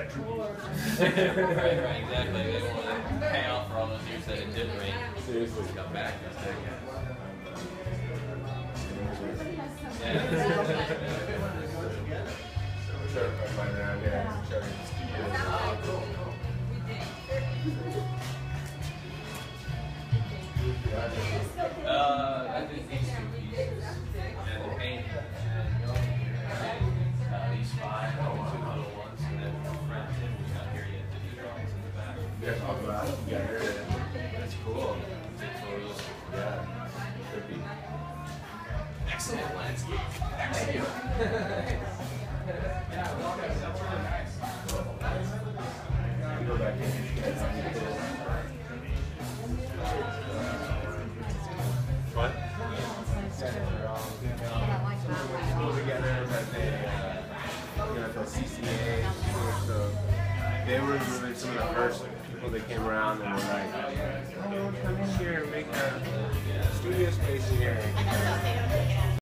right, right, exactly. They want to pay off for all those years that it didn't rain. Seriously. Got back this thing. Sure, if I find around here, show you the studio. Oh, cool, cool. Uh, guys talk about it together. That's cool. Take photos. Yeah. Could be. Excellent landscape. Excellent. Go back in. What? School together, but they, uh, you know, the CCA, so they were really some of the first people that came around and were like, oh, come in here, make a studio space here.